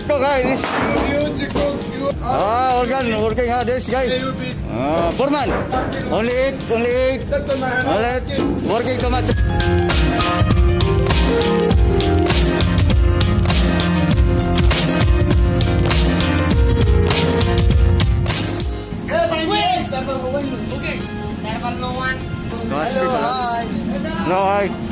guy. This. Ah, organ working ah. This guy. Ah, Burman. Only eight. Only eight. Only eight. Working too much. Hello, hi. No, hi.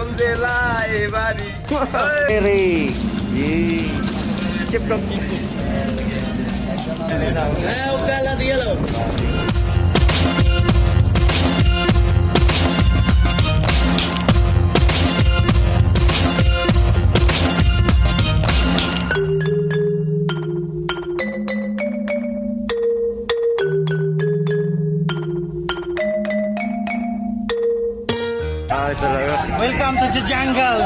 Bonzela e Vani. Eri. Eh. Eh. Cep dong. è un lah dia. Ah, talaga. Welcome to the jungle.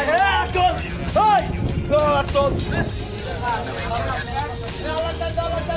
Delikado ito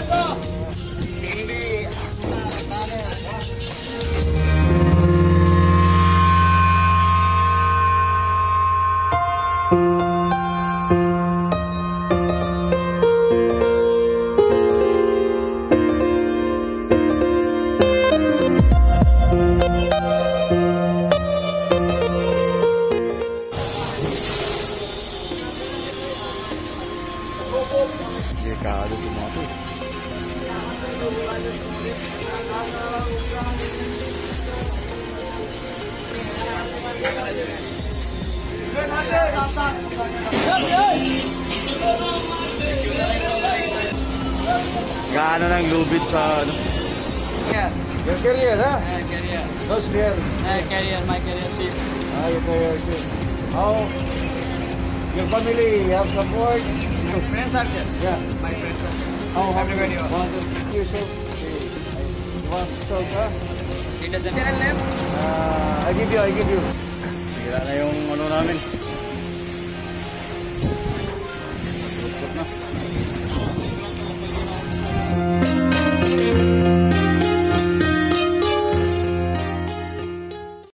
mga to. Gaano ng lubid sa ano? Yeah, Your career, ha? uh, career. Those career. Uh, career, my career ship. Ah, your career too. How? Your family have support? Friends are there. Yeah. My friends are there. How how Everybody many? was. Want to you so? You want so, ha? It doesn't channel name. Ah, I give you, I give you. Sira na yung ano namin. Tutok na.